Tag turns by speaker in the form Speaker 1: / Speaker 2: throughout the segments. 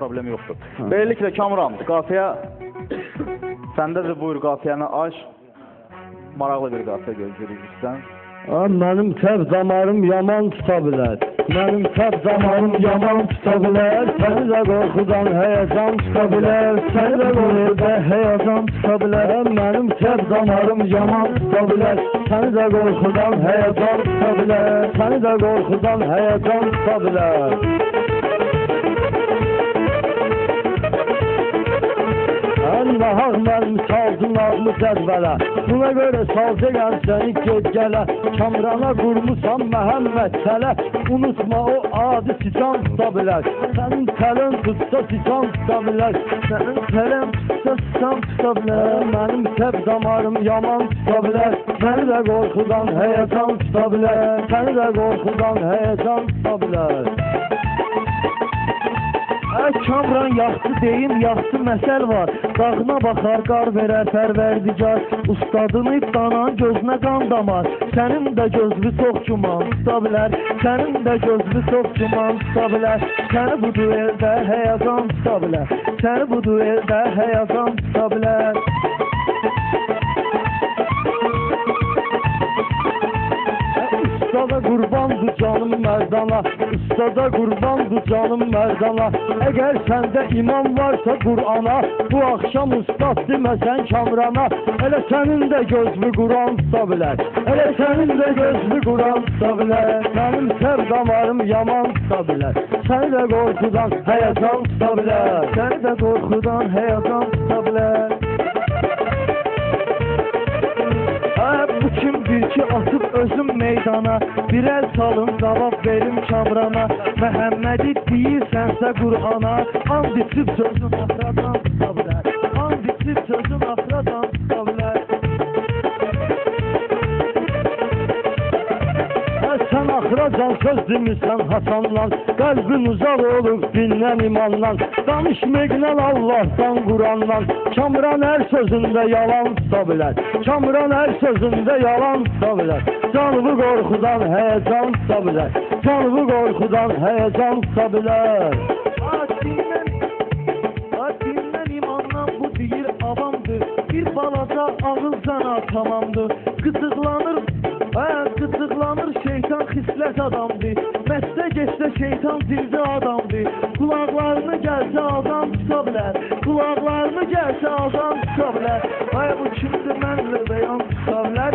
Speaker 1: problem yoxdur.
Speaker 2: Hə.
Speaker 1: Beləliklə Kamran, qafiyə səndədir, buyur qafiyəni aç. Maraqlı bir qafiyə gözləyirik bizdən.
Speaker 2: Ay, Mənim təb damarım yaman tuta bilər. Mənim təb damarım yaman tuta bilər. Səni də qorxudan həyəcan tuta bilər. Səni də qorxudan həyəcan tuta bilər. Mənim təb damarım yaman tuta bilər. Səni də qorxudan həyəcan tuta bilər. Səni də qorxudan həyəcan tuta bilər. Allah'ım mənim saldın ağlı cəzbələ Buna görə salcaqan səni gec gələ Kamrana qurmusan Məhəmməd tələ Unutma o adi sican tuta bilər Sənin tələn tutsa sican tuta bilər Sənin tələn tutsa sican tuta bilər Mənim təb damarım yaman tuta bilər Səni də qorxudan həyəcan tuta bilər Səni də qorxudan həyəcan tuta bilər Ə, Kamran yaxşı deyim, yaxşı məsəl var. Dağına baxar, qar verər pərverdigar. Ustadını danan gözünə qan damar. Sənin də gözlü çox cuman tuta bilər. Sənin də gözlü çox cuman tuta bilər. Səni bu dueldə həyəcan tuta bilər. Səni bu dueldə həyəcan tuta bilər. Ustada qurbandı canım Merdan'a Ustada kurbandı canım Merdan'a. Eğer sende iman varsa Kur'an'a Bu akşam ustad demesen Kamran'a Hele senin de gözlü Kur'an tuta bilər Hele senin de gözlü Kur'an tuta bilər Benim sevdamarım yaman tuta bilər Seni de korkudan heyecan tuta bilər Seni de korkudan heyecan tuta Suçum gücü atıp özüm meydana. Bir el salın cevap verim çavrana Məhəmmədi deyirsən sə Qur'ana And itib sözüm atradan Sen sözlü sen Hasan'la Kalbin uzak olup dinlen imanla Danışmekle Allah'tan Kur'an'la Kamran her sözünde yalan tutabilir Kamran her sözünde yalan tutabilir Canlı korkudan heyecan tutabilir Canlı korkudan heyecan tutabilir Bir balaca ağızdan tamamdır Kısıklanır bilmez adamdı. Meste geçse şeytan dildi adamdı. Kulaklarını gelse adam tuta bilər Kulaklarını gelse adam tuta bilər Ay bu kimdir mənlə beyan tuta bilər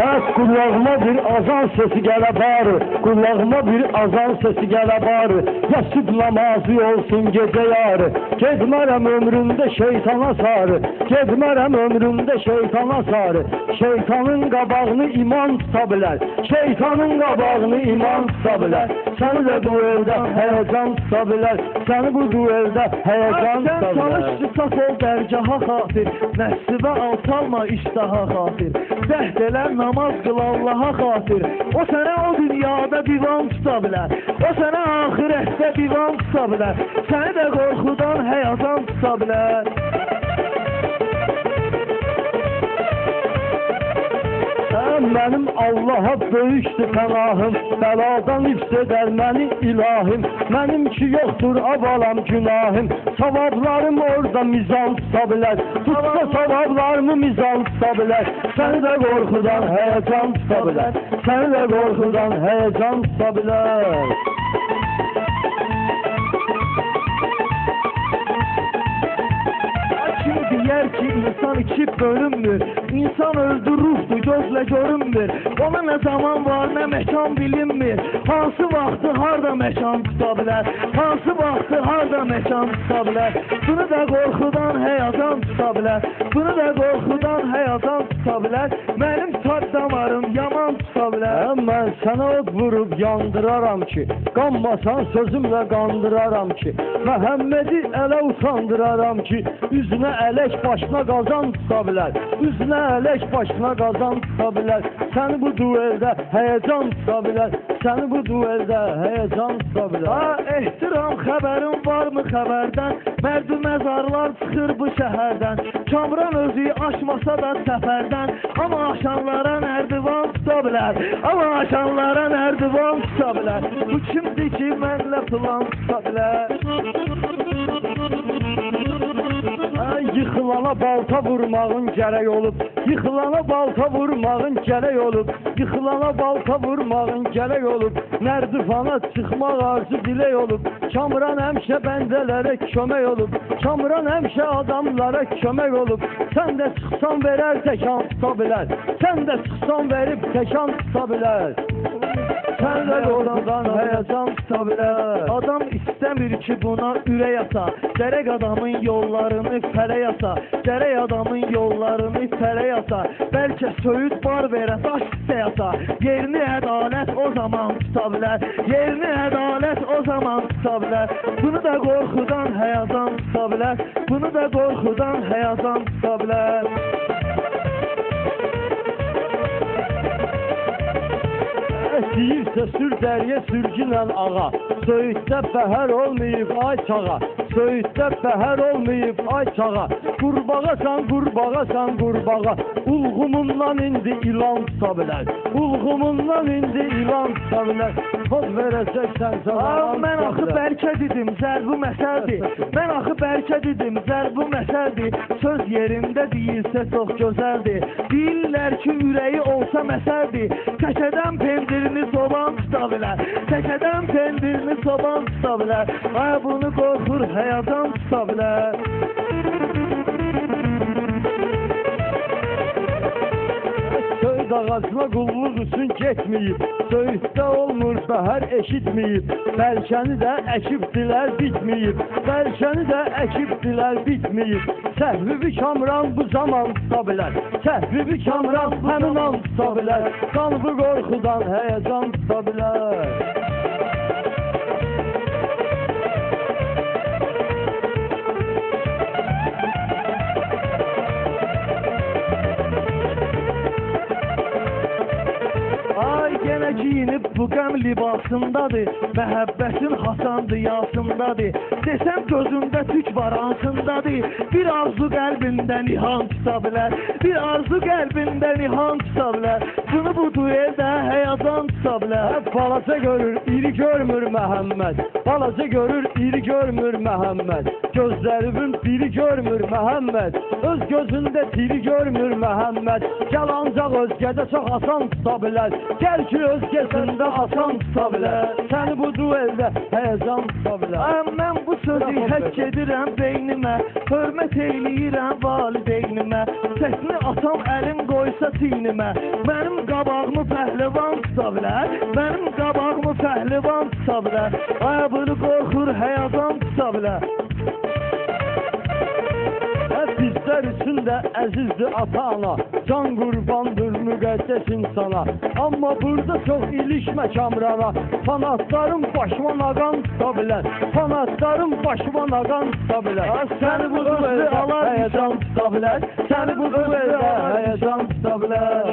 Speaker 2: Əs qulağıma bir azan sesi gələ barı Qulağıma bir azan sesi gələ barı Yəsib namazı olsun gecə yarı Gedmərəm ömrümdə şeytana sarı Gedmərəm ömrümdə şeytana sarı Şeytanın qabağını iman tuta bilər. Şeytanın qabağını iman tuta bilər. Səni də bu evdə həyəcan tuta bilər. Səni bu dueldə həyəcan tuta bilər Sən çalış saf ol dərgaha xatir. Nəsibə alçalma iştaha xatir. Cəhd elə namaz qıl Allaha xatir. O sənə o dünyada divan tuta bilər. O sənə axirətdə divan tuta bilər. Səni də qorxudan həyatan tuta bilər. Sən mənim Allaha böyükdür pənahım. Bəladan hifz edər məni ilahim. Mənim ki yoxdur avalam günahım savablar orada mizansa bile. Tutsa savablar mı mizansa bile. Seni de korkudan heyecan bile. Seni de korkudan heyecan bile. Kim diyer ki insan iki bölümdür. İnsan öldü ruhdur gözlə görünmür Ona nə zaman var nə məkan bilinmir. Hansı vaxtı harda məkan tuta bilər Hansı vaxtı harda məkan tuta bilər Bunu da qorxudan həyatan tuta bilər Bunu da qorxudan həyatan tuta bilər Mənim tad damarım yaman tuta bilər Mən sənə od vurub yandıraram ki Qanmasan sözümlə qandıraram ki Məhəmmədi ələ utandıraram ki Üzünə ələk başına qazan tuta bilər Üzünə Melek başına qazan tuta bilər Səni bu dueldə həyəcan tuta bilər Səni bu dueldə həyəcan tuta bilər.
Speaker 3: Ha ehtiram xəbərin varmı xəbərdən? Mərdi məzarlar çıxır bu şəhərdən. Kamran özü aşmasa da səfərdən. Amma aşanlara nərdivan tuta bilər Amma aşanlara nərdivan tuta bilər Bu kimdir ki mənlə plan tuta bilər
Speaker 2: Yıxılana balta vurmağın gərək olub. Yıxılana balta vurmağın gərək olub. Yıxılana balta vurmağın gərək olub. Nərdivana çıxmaq arzu dilək olub. Kamran həmişə bəndələrə kömək olub. Kamran həmişə adamlara kömək olub. Sən də çıxsan verər təkan tuta bilər. Sən də çıxsan verib təkan Sən də oradan həyəcan tuta bilər
Speaker 3: Adam istəmir ki buna ürək ata Gərək adamın yollarını fərək ata Gərək adamın yollarını fərək ata Bəlkə söyüd bar verə daş istək ata Yerini ədalət o zaman tuta bilər Yerini ədalət o zaman tuta bilər Bunu da qorxudan həyazan tuta bilər Bunu da qorxudan həyazan tuta bilər
Speaker 2: Deyirsə sür dəriyə sürgünlə ağa Söyüddə bəhər olmayıb ay çağa Söyüddə bəhər olmayıb ay çağa Qurbağasan qurbağasan qurbağa Ulğumundan indi ilan tuta bilər Ulğumundan indi ilan tuta bilər Toz verəcəksən
Speaker 3: Aa,
Speaker 2: sənə
Speaker 3: mən axı bəlkə dedim, zərbu məsəldir. Mən axı bəlkə dedim, zərbu məsəldir. Söz yerində deyilsə çox gözəldir. Deyirlər ki, ürəyi olsa məsəldir. Təkədən pendirini soban tuta bilər. Təkədən pendirini soban tuta bilər. Ay bunu qorxur həyadan tuta bilər.
Speaker 2: Ağacına qulluq üçün getməyib Söyüddə olmur bəhər eşitməyib Bəlkəni də əkibdilər bitməyib Bəlkəni də əkibdilər bitməyib Səhvibi kamran bu zaman tuta bilər Səhvibi kamran həmin an tuta bilər Qanlı qorxudan həyəcan tuta bilər
Speaker 3: Ay yenə giyinib bu qəm libasındadır Məhəbbətin Hasan diyasındadır Desəm gözümdə tük var ansındadır Bir arzu qəlbində nihan tuta bilər Bir arzu qəlbində nihan tuta bilər. Bunu bu dueldə həyazan tuta bilər.
Speaker 2: Hep balaca görür, iri görmür Məhəmməd. Balaca görür, iri görmür Məhəmməd Gözlərimin biri görmür Məhəmməd. Öz gözündə diri görmür Məhəmməd. Gəl ancaq özgədə çox asan tuta bilər. Gəl ki özgəsində asan tuta bilər. Səni bu dueldə həyəcan tuta bilər.
Speaker 3: Ay, mən bu sözü həkk edirəm beynimə Hörmət eyləyirəm valideynimə. Səsini atam əlim qoysa çiynimə Mənim qabağımı pəhlivan tuta bilər Mənim qabağımı pəhlivan tuta bilər. Ay bunu qorxur həyadan tuta bilər
Speaker 2: Hep bizler için de əzizdir ata-ana Can qurbandır müqəddəs insana Amma burada çox ilişmə kamrana Fanatların başıma nağan tuta bilər Fanatların başıma nağan tuta bilər. Səni bu dueldə
Speaker 3: alar
Speaker 2: həyəcan tuta bilər Səni bu dueldə həyəcan tuta bilər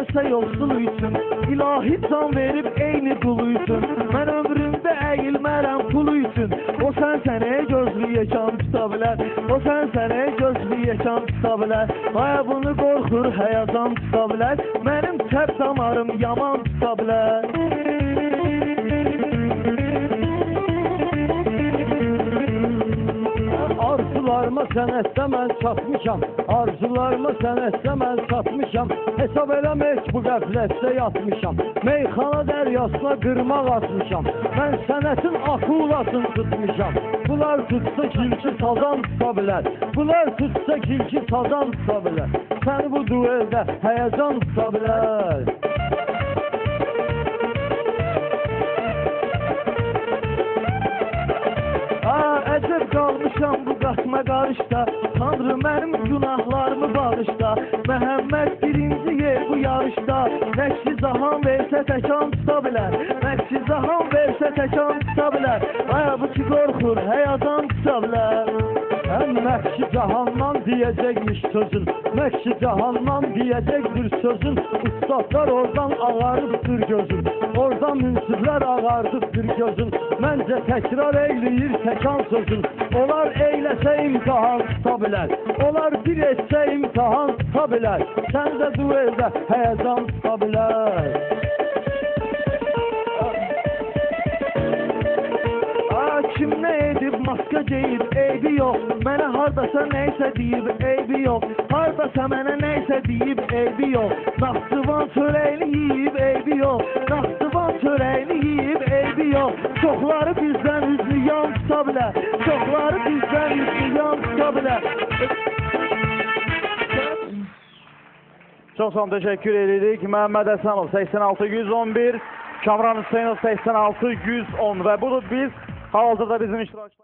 Speaker 3: varlı, istərsə yoxsul üçün İlahi can verib eyni qulu üçün Mən ömrümdə əyilmərəm pulu üçün O sən sənə gözlü yekan tuta bilər O sən sənə gözlü yekan tuta bilər Aya bunu qorxur həyacan tuta bilər Mənim təb damarım yaman tuta bilər
Speaker 2: Arzularıma sənətdə mən çatmışam Arzularıma sənətdə mən çatmışam Hesab eləmə heç bu qəflətdə yatmışam. Meyxana dəryasına qırmaq atmışam Mən sənətin akulasını tutmuşam. Bunlar tutsa kilki sazan tuta bilər Bunlar tutsa kilki sazan tuta bilər Səni bu dueldə həyəcan tuta bilər
Speaker 3: əcəb qalmışam qaçma qarışda Tanrı mənim günahlarımı bağışla. Məhəmməd birinci yer bu yarışda. Nəqşi zahan versə təkan tuta bilər. Nəqşi zahan versə təkan tuta bilər. Aya bu ki qorxur, həyadan tuta bilər
Speaker 2: Hem Mekşi cahandan diyecekmiş sözün. Mekşi cahandan diyecektir sözün. Ustadlar oradan ağarıptır gözün. Oradan münsifler ağardıptır gözün. Bence tekrar eyleyir tekan sözün. Olar eylese imtihan tuta bilər Olar bir etse imtihan tuta bilər Sen de duelde heyecan tuta
Speaker 3: geyib eybi yox Mənə hardasa nəysə deyib eybi yox Hardasa mənə nəysə deyib eybi yox Naxçıvan çörəyini yeyib eybi yox Naxçıvan çörəyini yeyib eybi yox Çoxları bizdən üzlü yan tuta bilər Çoxları bizdən üzlü yan tuta bilər
Speaker 1: Çox olun, təşəkkür edirik. Məhəmməd Həsənov 86 111, Kamran Hüseynov 86 110 və budur biz hal-hazırda bizim iştirakçılarımız